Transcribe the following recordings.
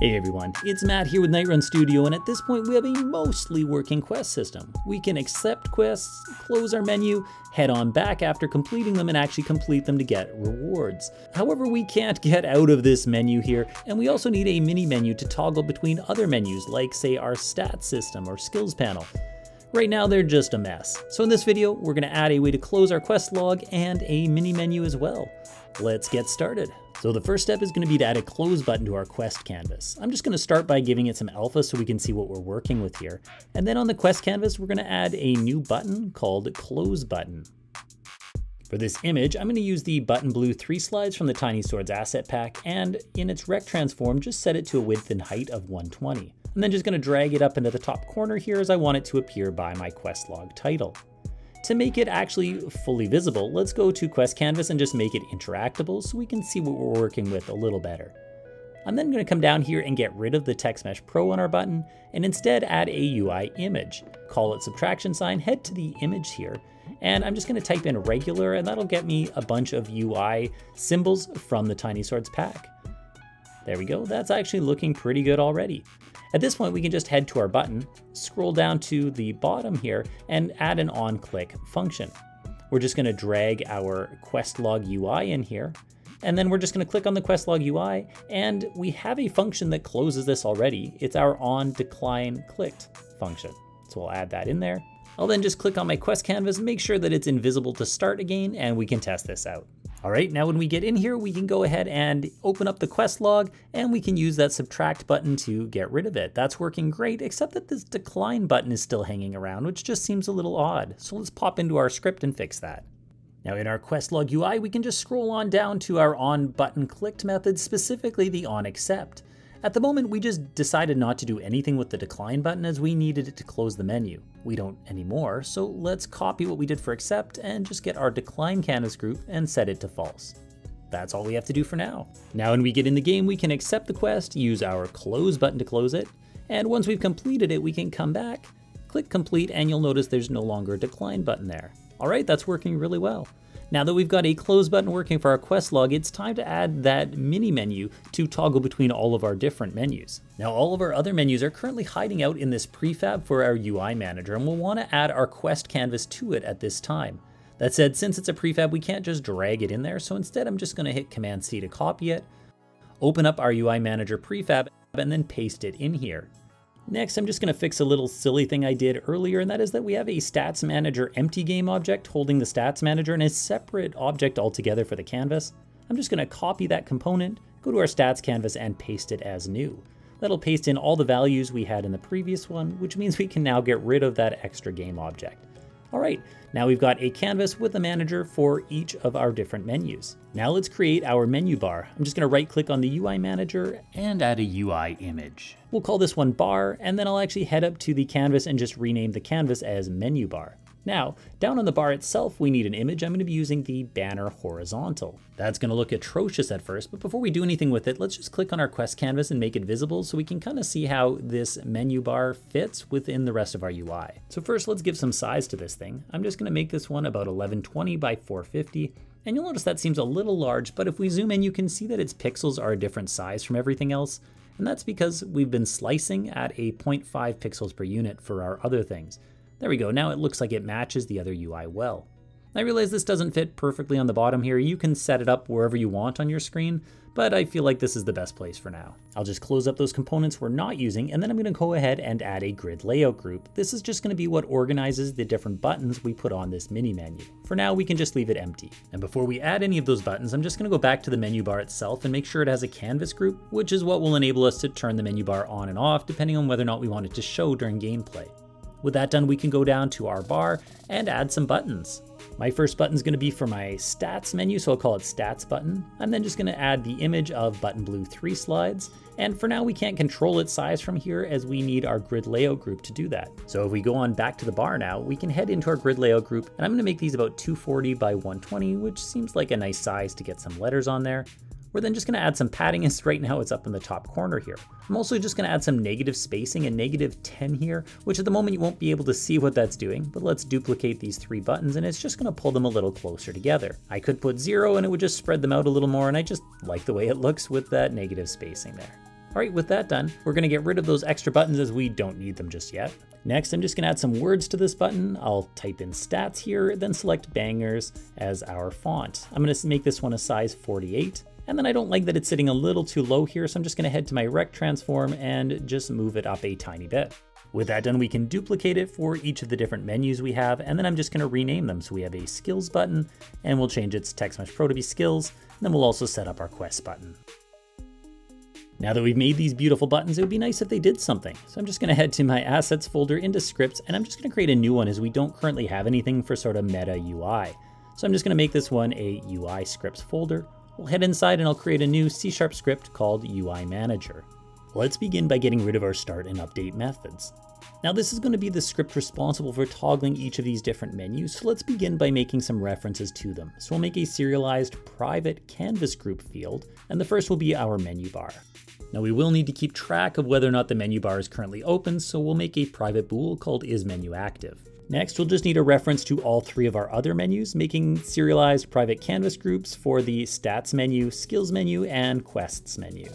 Hey everyone, it's Matt here with Night Run Studio, and at this point we have a mostly working quest system. We can accept quests, close our menu, head on back after completing them, and actually complete them to get rewards. However, we can't get out of this menu here, and we also need a mini menu to toggle between other menus, like say our stats system or skills panel. Right now they're just a mess. So in this video, we're gonna add a way to close our quest log and a mini menu as well. Let's get started. So the first step is going to be to add a close button to our quest canvas. I'm just going to start by giving it some alpha so we can see what we're working with here. And then on the quest canvas, we're going to add a new button called close button. For this image, I'm going to use the button blue 3 slides from the Tiny Swords asset pack, and in its rect transform, just set it to a width and height of 120. I'm then just going to drag it up into the top corner here as I want it to appear by my quest log title. To make it actually fully visible, let's go to Quest Canvas and just make it interactable so we can see what we're working with a little better. I'm then going to come down here and get rid of the Text Mesh Pro on our button and instead add a UI image. Call it subtraction sign, head to the image here, and I'm just going to type in regular and that'll get me a bunch of UI symbols from the Tiny Swords pack. There we go, that's actually looking pretty good already. At this point, we can just head to our button, scroll down to the bottom here, and add an on-click function. We're just gonna drag our quest log UI in here, and then we're just gonna click on the quest log UI, and we have a function that closes this already. It's our on decline clicked function. So we'll add that in there. I'll then just click on my quest canvas, make sure that it's invisible to start again, and we can test this out. All right, now when we get in here, we can go ahead and open up the quest log and we can use that subtract button to get rid of it. That's working great, except that this decline button is still hanging around, which just seems a little odd. So let's pop into our script and fix that. Now in our quest log UI, we can just scroll on down to our on button clicked method, specifically the on accept. At the moment, we just decided not to do anything with the decline button as we needed it to close the menu. We don't anymore, so let's copy what we did for accept and just get our decline canvas group and set it to false. That's all we have to do for now. Now when we get in the game, we can accept the quest, use our close button to close it, and once we've completed it, we can come back, click complete, and you'll notice there's no longer a decline button there. All right, that's working really well. Now that we've got a close button working for our quest log, it's time to add that mini menu to toggle between all of our different menus. Now all of our other menus are currently hiding out in this prefab for our UI manager and we'll want to add our quest canvas to it at this time. That said, since it's a prefab, we can't just drag it in there, so instead I'm just going to hit Command C to copy it, open up our UI manager prefab, and then paste it in here. Next, I'm just going to fix a little silly thing I did earlier, and that is that we have a Stats Manager empty game object holding the Stats Manager and a separate object altogether for the canvas. I'm just going to copy that component, go to our Stats canvas, and paste it as new. That'll paste in all the values we had in the previous one, which means we can now get rid of that extra game object. All right, now we've got a canvas with a manager for each of our different menus. Now let's create our menu bar. I'm just gonna right click on the UI manager and add a UI image. We'll call this one bar, and then I'll actually head up to the canvas and just rename the canvas as menu bar. Now, down on the bar itself, we need an image. I'm going to be using the banner horizontal. That's going to look atrocious at first, but before we do anything with it, let's just click on our quest canvas and make it visible so we can kind of see how this menu bar fits within the rest of our UI. So first, let's give some size to this thing. I'm just going to make this one about 1120 by 450. And you'll notice that seems a little large, but if we zoom in, you can see that its pixels are a different size from everything else. And that's because we've been slicing at a 0.5 pixels per unit for our other things. There we go, now it looks like it matches the other UI well. I realize this doesn't fit perfectly on the bottom here, you can set it up wherever you want on your screen, but I feel like this is the best place for now. I'll just close up those components we're not using, and then I'm gonna go ahead and add a grid layout group. This is just gonna be what organizes the different buttons we put on this mini menu. For now, we can just leave it empty. And before we add any of those buttons, I'm just gonna go back to the menu bar itself and make sure it has a canvas group, which is what will enable us to turn the menu bar on and off depending on whether or not we want it to show during gameplay. With that done, we can go down to our bar and add some buttons. My first button is going to be for my stats menu, so I'll call it stats button. I'm then just going to add the image of button blue 3 slides. And for now, we can't control its size from here as we need our grid layout group to do that. So if we go on back to the bar now, we can head into our grid layout group and I'm going to make these about 240 by 120, which seems like a nice size to get some letters on there. We're then just gonna add some padding as right now it's up in the top corner here. I'm also just gonna add some negative spacing and negative 10 here, which at the moment you won't be able to see what that's doing, but let's duplicate these three buttons and it's just gonna pull them a little closer together. I could put zero and it would just spread them out a little more and I just like the way it looks with that negative spacing there. All right, with that done, we're gonna get rid of those extra buttons as we don't need them just yet. Next, I'm just gonna add some words to this button. I'll type in stats here, then select bangers as our font. I'm gonna make this one a size 48. And then I don't like that it's sitting a little too low here, so I'm just gonna head to my rect transform and just move it up a tiny bit. With that done, we can duplicate it for each of the different menus we have, and then I'm just gonna rename them. So we have a skills button, and we'll change its TextMesh Pro to be skills, and then we'll also set up our quest button. Now that we've made these beautiful buttons, it would be nice if they did something. So I'm just gonna head to my assets folder into scripts, and I'm just gonna create a new one as we don't currently have anything for sort of meta UI. So I'm just gonna make this one a UI scripts folder. We'll head inside and I'll create a new C-sharp script called UI Manager. Let's begin by getting rid of our start and update methods. Now this is going to be the script responsible for toggling each of these different menus, so let's begin by making some references to them. So we'll make a serialized private canvas group field, and the first will be our menu bar. Now we will need to keep track of whether or not the menu bar is currently open, so we'll make a private bool called isMenuActive. Next, we'll just need a reference to all three of our other menus, making serialized private canvas groups for the stats menu, skills menu, and quests menu.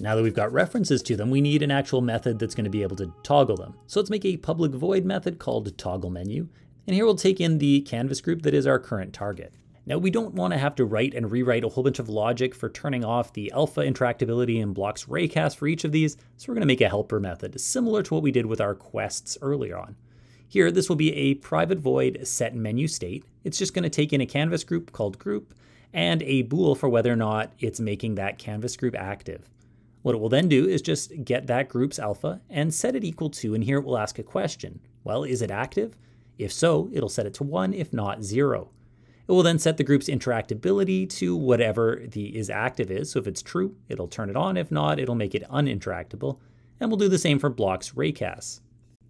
Now that we've got references to them, we need an actual method that's going to be able to toggle them. So let's make a public void method called toggle menu. And here we'll take in the canvas group that is our current target. Now we don't want to have to write and rewrite a whole bunch of logic for turning off the alpha interactability and blocks raycast for each of these, so we're going to make a helper method, similar to what we did with our quests earlier on. Here, this will be a private void set menu state. It's just going to take in a canvas group called group and a bool for whether or not it's making that canvas group active. What it will then do is just get that group's alpha and set it equal to, and here it will ask a question. Well, is it active? If so, it'll set it to 1, if not 0. It will then set the group's interactability to whatever the is active is. So if it's true, it'll turn it on. If not, it'll make it uninteractable. And we'll do the same for blocks raycast.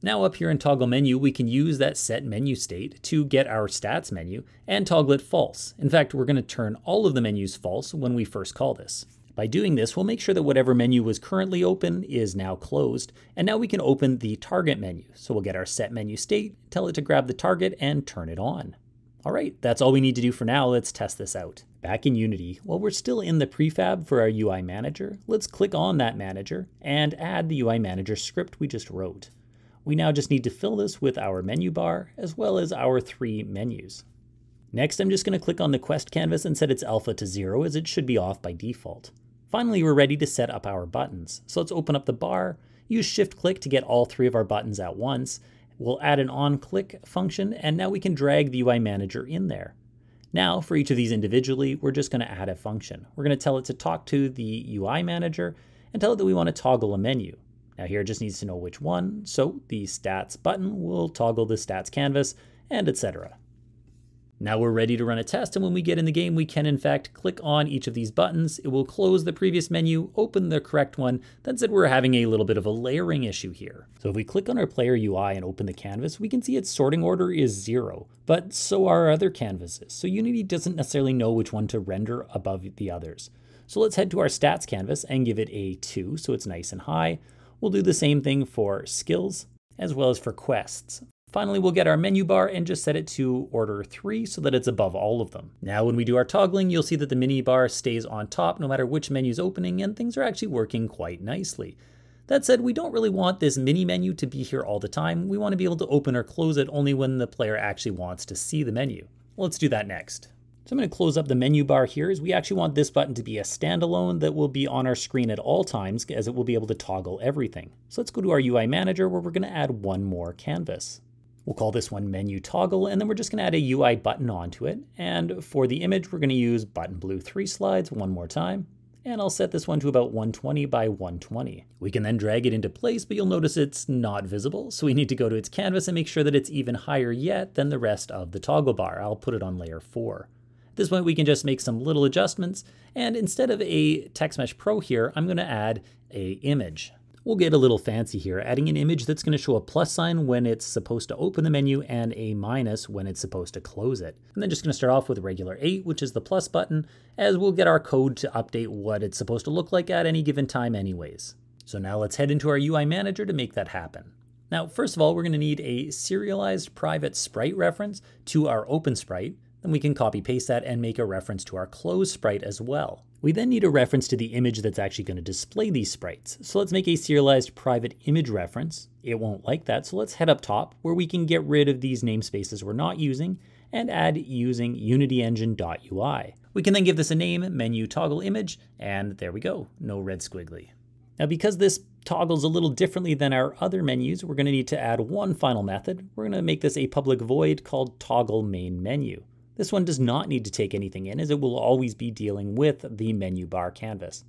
Now up here in toggle menu, we can use that set menu state to get our stats menu and toggle it false. In fact, we're going to turn all of the menus false when we first call this. By doing this, we'll make sure that whatever menu was currently open is now closed, and now we can open the target menu. So we'll get our set menu state, tell it to grab the target, and turn it on. All right, that's all we need to do for now. Let's test this out. Back in Unity, while we're still in the prefab for our UI manager, let's click on that manager and add the UI manager script we just wrote. We now just need to fill this with our menu bar, as well as our three menus. Next, I'm just going to click on the quest canvas and set its alpha to zero, as it should be off by default. Finally, we're ready to set up our buttons. So let's open up the bar, use shift click to get all three of our buttons at once. We'll add an on click function, and now we can drag the UI manager in there. Now, for each of these individually, we're just going to add a function. We're going to tell it to talk to the UI manager and tell it that we want to toggle a menu. Now here it just needs to know which one, so the stats button will toggle the stats canvas, and etc. Now we're ready to run a test, and when we get in the game, we can in fact click on each of these buttons. It will close the previous menu, open the correct one. That said, we're having a little bit of a layering issue here. So if we click on our player UI and open the canvas, we can see its sorting order is zero, but so are our other canvases. So Unity doesn't necessarily know which one to render above the others. So let's head to our stats canvas and give it a 2 so it's nice and high. We'll do the same thing for skills as well as for quests. Finally, we'll get our menu bar and just set it to order 3 so that it's above all of them. Now when we do our toggling, you'll see that the mini bar stays on top no matter which menu is opening and things are actually working quite nicely. That said, we don't really want this mini menu to be here all the time. We want to be able to open or close it only when the player actually wants to see the menu. Let's do that next. So I'm going to close up the menu bar here as we actually want this button to be a standalone that will be on our screen at all times as it will be able to toggle everything. So let's go to our UI manager where we're going to add one more canvas. We'll call this one menu toggle and then we're just going to add a UI button onto it. And for the image, we're going to use button blue three slides one more time. And I'll set this one to about 120 by 120. We can then drag it into place, but you'll notice it's not visible. So we need to go to its canvas and make sure that it's even higher yet than the rest of the toggle bar. I'll put it on layer four this point we can just make some little adjustments. And instead of a text mesh Pro here, I'm going to add a image. We'll get a little fancy here, adding an image that's going to show a plus sign when it's supposed to open the menu and a minus when it's supposed to close it. And then just going to start off with a regular 8, which is the plus button, as we'll get our code to update what it's supposed to look like at any given time anyways. So now let's head into our UI manager to make that happen. Now, first of all, we're going to need a serialized private sprite reference to our open sprite, then we can copy paste that and make a reference to our close sprite as well. We then need a reference to the image that's actually going to display these sprites. So let's make a serialized private image reference. It won't like that, so let's head up top where we can get rid of these namespaces we're not using and add using unityengine.ui. We can then give this a name, menu toggle image, and there we go, no red squiggly. Now because this toggles a little differently than our other menus, we're going to need to add one final method. We're going to make this a public void called toggle main menu. This one does not need to take anything in as it will always be dealing with the menu bar canvas.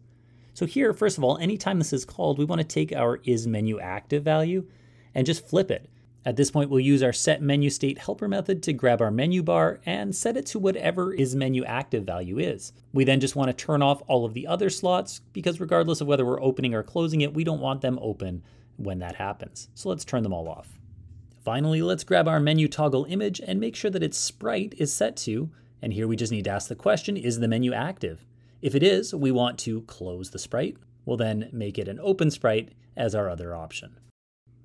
So here, first of all, anytime this is called, we want to take our is menu active value and just flip it. At this point, we'll use our set menu state helper method to grab our menu bar and set it to whatever is menu active value is. We then just want to turn off all of the other slots because regardless of whether we're opening or closing it, we don't want them open when that happens. So let's turn them all off. Finally, let's grab our menu toggle image and make sure that its sprite is set to, and here we just need to ask the question, is the menu active? If it is, we want to close the sprite. We'll then make it an open sprite as our other option.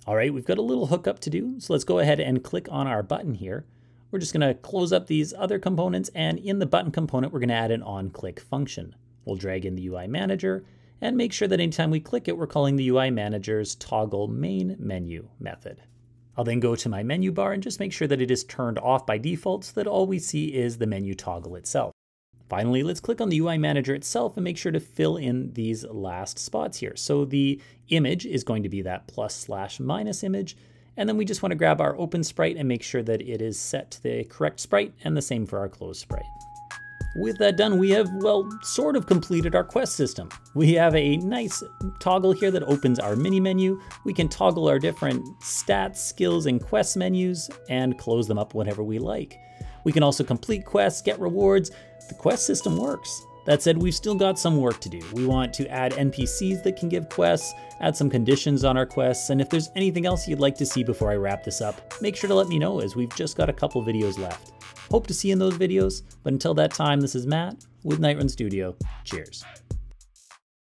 All right, we've got a little hookup to do, so let's go ahead and click on our button here. We're just gonna close up these other components, and in the button component, we're gonna add an on-click function. We'll drag in the UI manager, and make sure that anytime we click it, we're calling the UI manager's toggle main menu method. I'll then go to my menu bar and just make sure that it is turned off by default so that all we see is the menu toggle itself. Finally, let's click on the UI Manager itself and make sure to fill in these last spots here. So the image is going to be that plus slash minus image, and then we just want to grab our open sprite and make sure that it is set to the correct sprite, and the same for our closed sprite. With that done, we have, well, sort of completed our quest system. We have a nice toggle here that opens our mini menu. We can toggle our different stats, skills, and quest menus and close them up whenever we like. We can also complete quests, get rewards. The quest system works. That said, we've still got some work to do. We want to add NPCs that can give quests, add some conditions on our quests, and if there's anything else you'd like to see before I wrap this up, make sure to let me know as we've just got a couple videos left. Hope to see you in those videos, but until that time, this is Matt with Night Run Studio. Cheers.